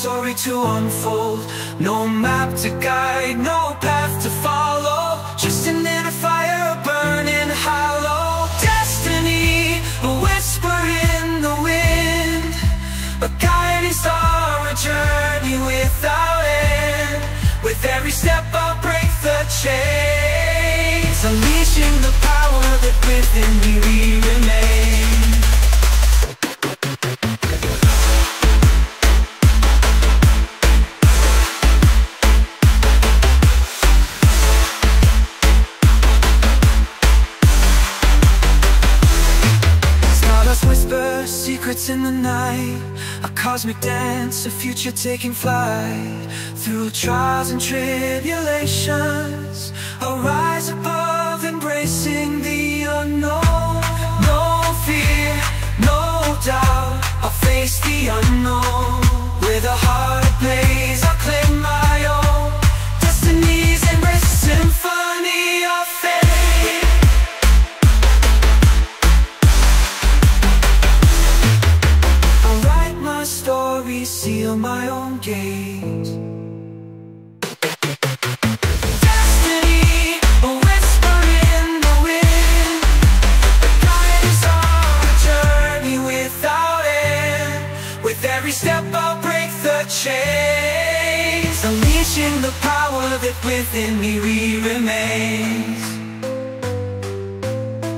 story to unfold. No map to guide, no path to follow. Just an inner fire burning hollow. Destiny, a whisper in the wind. A guiding star, a journey without end. With every step I'll break the chains. Unleashing the power that within me we remain whisper secrets in the night A cosmic dance, a future taking flight Through trials and tribulations. I'll seal my own gaze. Every step, I'll break the chains. Unleashing the power that within me re- remains.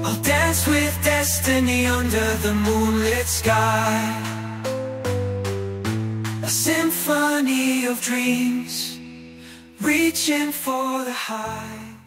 I'll dance with destiny under the moonlit sky symphony of dreams Reaching for the high